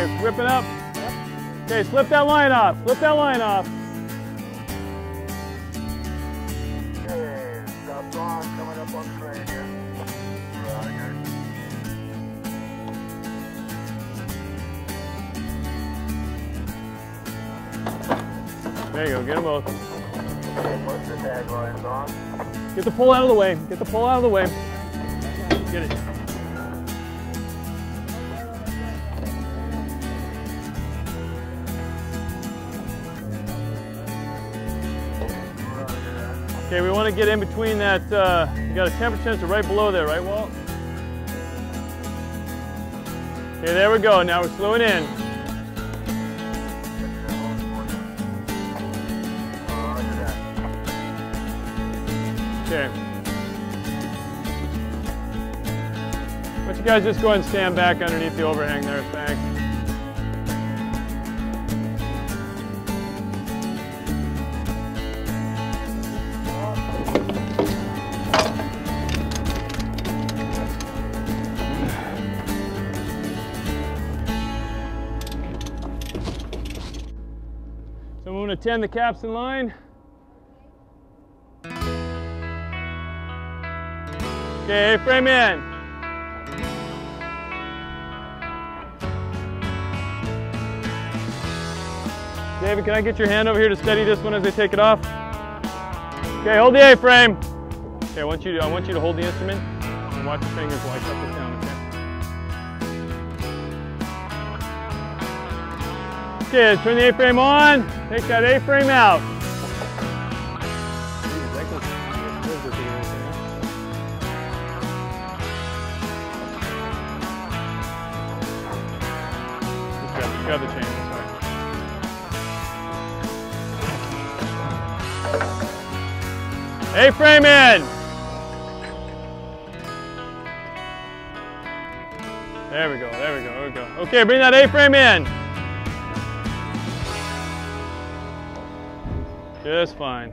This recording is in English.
Whip it up. Okay, slip that line off. Slip that line off. There you go, get them both. Get the pole out of the way. Get the pole out of the way. Get it. Okay, we want to get in between that, uh, you got a temperature sensor right below there, right, Walt? Okay, there we go. Now we're slowing in. Okay. Why don't you guys just go ahead and stand back underneath the overhang there, thanks. So I'm going to tend the capstan line. Okay, frame in. David, can I get your hand over here to steady this one as they take it off? Okay, hold the A-frame. Okay, I want you to I want you to hold the instrument and watch your fingers while I cut this down. Okay. Turn the A-frame on. Take that A-frame out. Grab, the chain, sorry. A-frame in! There we go, there we go, there we go. Okay, bring that A-frame in. Just fine.